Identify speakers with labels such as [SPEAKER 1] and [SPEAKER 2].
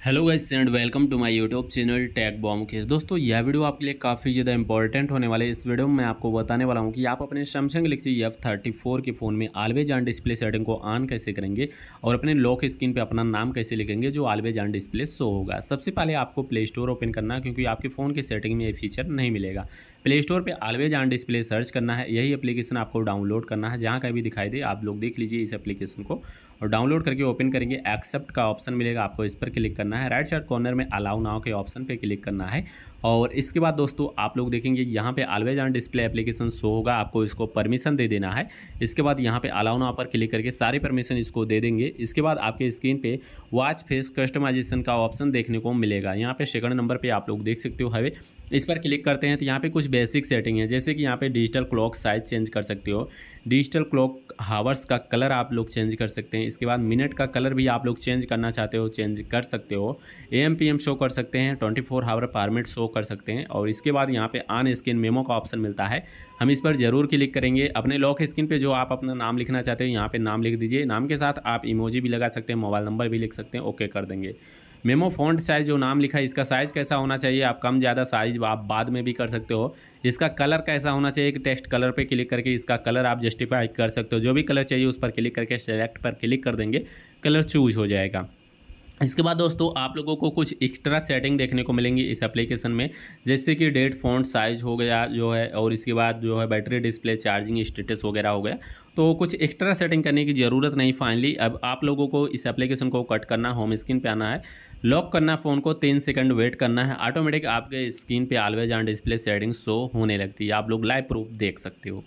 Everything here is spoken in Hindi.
[SPEAKER 1] Hello guys and welcome to my YouTube channel tag बॉम के दोस्तों, यह वीडियो आपके लिए काफ़ी ज़्यादा इंपॉर्टेंट होने वाले इस वीडियो में मैं आपको बताने वाला हूँ कि आप अपने Samsung Galaxy F thirty four के फ़ोन में आलवेज ऑन डिस्प्ले सेटिंग को ऑन कैसे करेंगे और अपने लॉक स्क्रीन पे अपना नाम कैसे लिखेंगे, जो आलवेज ऑन डिस्प्ले शो होगा। सबसे पहले आपको प्ले स्टोर ओपन करना है, क्योंकि आपके फ़ोन की सेटिंग में ये फीचर नहीं मिलेगा। प्ले स्टोर पर आलवेज ऑन डिस्प्ले सर्च करना है। यही एप्लीकेशन आपको डाउनलोड करना है। जहाँ का भी दिखाई दे, आप लोग देख लीजिए इस एप्लीकेशन को और डाउनलोड करके ओपन करेंगे। एक्सेप्ट का ऑप्शन मिलेगा। आपको इस पर क्लिक करना है। राइट साइड कॉर्नर में अलाउ नाउ के ऑप्शन पे क्लिक करना है। और इसके बाद दोस्तों, आप लोग देखेंगे, यहाँ पे always on display application show होगा। आपको इसको परमिशन दे देना है। इसके बाद यहाँ पे अलाउ नाउ पर क्लिक करके सारे परमिशन इसको दे देंगे। इसके बाद आपके स्क्रीन पे वॉच फेस कस्टमाइजेशन का ऑप्शन देखने को मिलेगा। यहाँ पे सेकंड नंबर पे आप लोग देख सकते हो। हवे इस पर क्लिक करते हैं तो यहाँ पे कुछ बेसिक सेटिंग है। जैसे कि यहाँ पे डिजिटल क्लॉक साइज़ चेंज कर सकते हो। डिजिटल क्लॉक हावर्स का कलर आप लोग चेंज कर सकते हैं। इसके बाद मिनट का कलर भी आप लोग चेंज करना चाहते हो चेंज कर सकते हो। A M P M show कर सकते हैं twenty four hour format show कर सकते हैं। और इसके बाद यहाँ पे ऑन स्क्रीन मेमो का ऑप्शन मिलता है। हम इस पर ज़रूर क्लिक करेंगे। अपने लॉक स्क्रीन पे जो आप अपना नाम लिखना चाहते हो, यहाँ पे नाम लिख दीजिए। नाम के साथ आप इमोजी भी लगा सकते हैं मोबाइल नंबर भी लिख सकते हैं ओके कर देंगे। मेमो फॉन्ट साइज़ जो नाम लिखा है, इसका साइज़ कैसा होना चाहिए? आप कम, ज़्यादा साइज़, आप बाद में भी कर सकते हो। इसका कलर कैसा होना चाहिए? कि टेक्स्ट कलर पे क्लिक करके इसका कलर आप जस्टिफाई कर सकते हो। जो भी कलर चाहिए, उस पर क्लिक करके, सेलेक्ट पर क्लिक कर देंगे, कलर चूज़ हो जाएगा। इसके बाद दोस्तों, आप लोगों को कुछ एक्स्ट्रा सेटिंग देखने को मिलेंगी इस एप्लीकेशन में, जैसे कि डेट फ़ॉन्ट साइज़ हो गया जो है, और इसके बाद जो है बैटरी डिस्प्ले चार्जिंग स्टेटस वगैरह हो गया। तो कुछ एक्स्ट्रा सेटिंग करने की ज़रूरत नहीं फाइनली अब आप लोगों को इस एप्लीकेशन को कट करना होम स्क्रीन पे आना है। लॉक करना फ़ोन को तीन सेकंड वेट करना है। ऑटोमेटिक आपके स्क्रीन पे always on display setting show होने लगती है। आप लोग लाइव प्रूफ देख सकते हो।